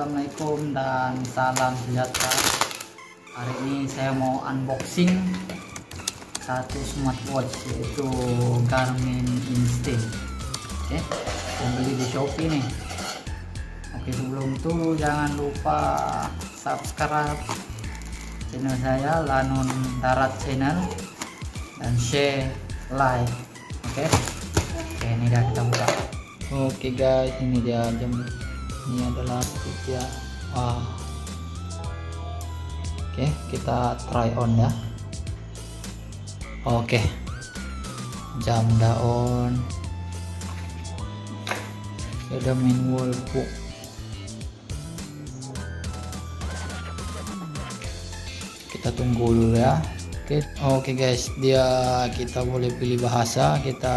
Assalamualaikum dan salam sejahtera. Hari ini saya mau unboxing Satu smartwatch yaitu Garmin Instinct. Oke, yang beli di Shopee nih. Oke sebelum itu jangan lupa subscribe channel saya Lanun Darat Channel dan share like. Oke oke ini dia kita buka. Oke guys ini dia jam ini adalah ya wah. Oke kita try on ya. Oke. Jam daun. Ada manual book. Kita tunggu dulu ya. Oke oke guys. Dia kita boleh pilih bahasa. Kita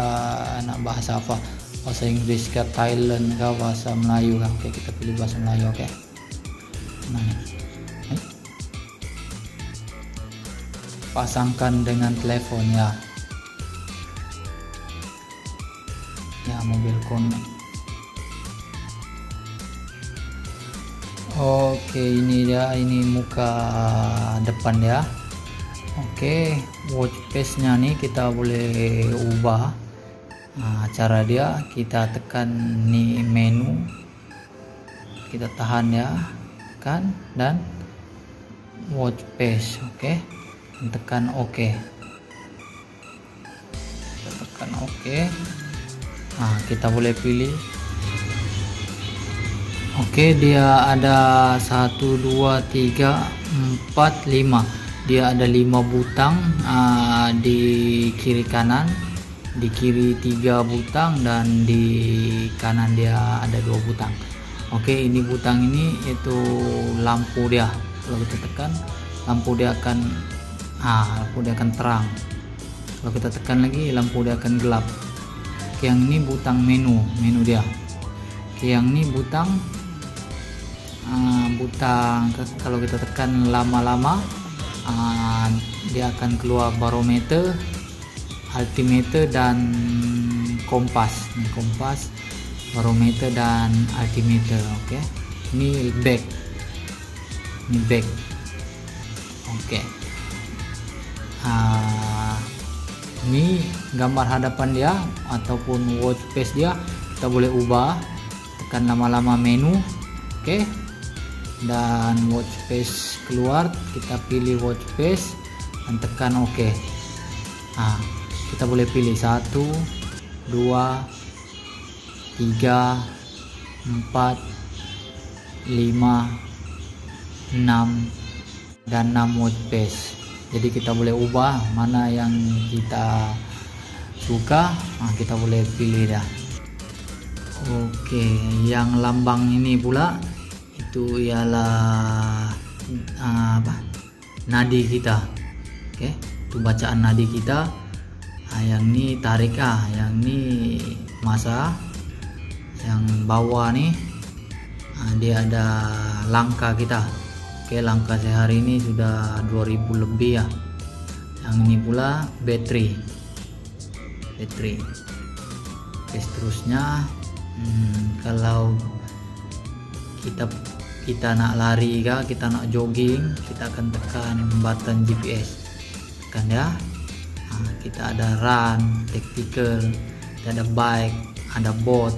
nak bahasa apa bahasa Inggris ke Thailand ke bahasa Melayu kan oke kita pilih bahasa Melayu oke. Nah ini pasangkan dengan telepon ya. Ya mobil connect Oke ini dia ini muka depan ya. Oke watch face nya nih kita boleh ubah nah, cara dia kita tekan nih menu. Kita tahan ya kan dan watch face oke. Tekan oke kita tekan oke nah kita boleh pilih. Oke dia ada 1 2 3 4 5 dia ada 5 butang uh, di kiri kanan di kiri 3 butang dan di kanan dia ada dua butang. Oke ini butang ini itu lampu dia. Kalau kita tekan lampu dia akan ah lampu dia akan terang. Kalau kita tekan lagi lampu dia akan gelap. Oke yang ini butang menu menu dia. Oke yang ini butang uh, butang kalau kita tekan lama-lama uh, dia akan keluar barometer altimeter dan kompas ini kompas barometer dan altimeter oke. Okay. ini back. Ini back. Oke. Okay. uh, ini gambar hadapan dia ataupun watch face dia kita boleh ubah tekan lama-lama menu oke. Okay dan watch face keluar kita pilih watch face dan tekan OK nah kita boleh pilih 1 2 3 4 5 6 dan 6 watch face jadi kita boleh ubah mana yang kita suka. Nah, kita boleh pilih dah. Oke yang lambang ini pula itu ialah uh, apa? Nadi kita. Oke itu bacaan nadi kita uh, yang ini tarik ah yang ini masa yang bawah nih uh, dia ada langkah kita. Oke langkah sehari ini sudah 2000 lebih ya yang ini pula battery battery oke seterusnya hmm, kalau kita kita nak lari kah kita nak jogging kita akan tekan button GPS tekan ya nah, kita ada run tactical kita ada bike ada bot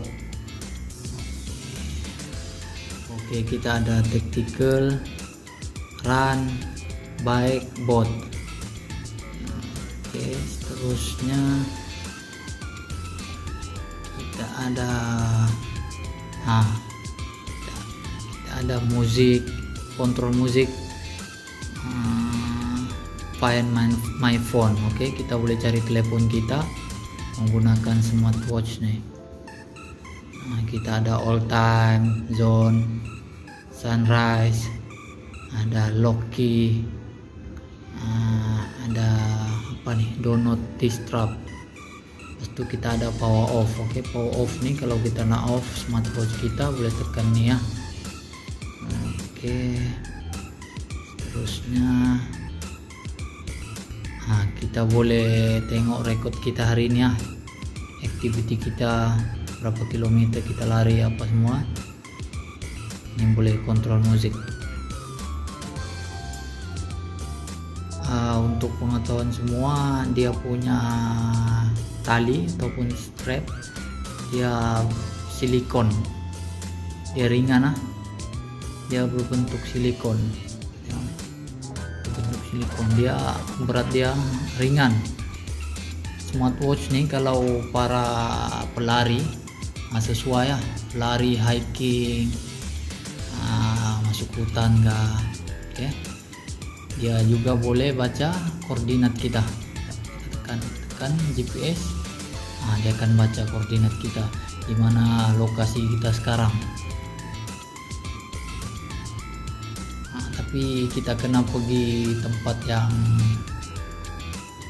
oke kita ada tactical run bike bot oke seterusnya kita ada nah ada musik kontrol musik find my, my phone oke okay? kita boleh cari telepon kita menggunakan smartwatch nih nah, kita ada all time zone sunrise ada lock uh, ada apa nih do not disturb itu kita ada power off oke okay? power off nih kalau kita nak off smartwatch kita boleh tekan nih ya oke terusnya nah, kita boleh tengok record kita hari ini ya activity kita berapa kilometer kita lari apa semua. Ini boleh kontrol musik uh, untuk pengetahuan semua dia punya tali ataupun strap dia silikon. Dia ringan ah. Dia berbentuk silikon silikon dia berat dia ringan. Smartwatch nih kalau para pelari nah sesuai ya pelari hiking nah, masuk hutan enggak oke okay. dia juga boleh baca koordinat kita. Tekan tekan GPS nah, dia akan baca koordinat kita di mana lokasi kita sekarang tapi kita kena pergi tempat yang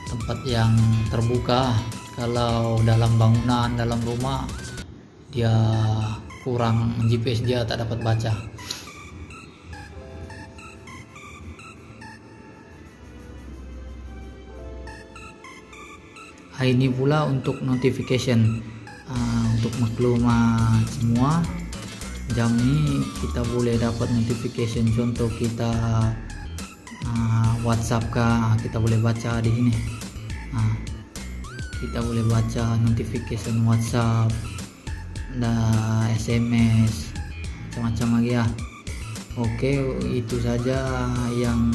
tempat yang terbuka. Kalau dalam bangunan dalam rumah dia kurang GPS dia tak dapat baca. Ini pula untuk notification uh, untuk maklumat semua jam ini kita boleh dapat notification. Contoh kita uh, WhatsApp kah? Kita boleh baca di sini uh, kita boleh baca notification WhatsApp dan SMS macam-macam lagi ya oke itu saja yang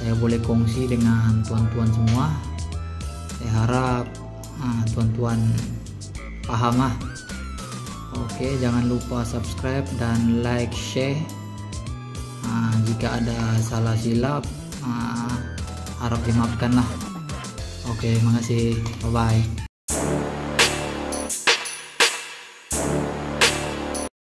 saya boleh kongsi dengan tuan-tuan semua. Saya harap ah, tuan-tuan ah, paham ah oke jangan lupa subscribe dan like share. Ah, jika ada salah silap ah, harap dimaafkan lah oke makasih. Bye bye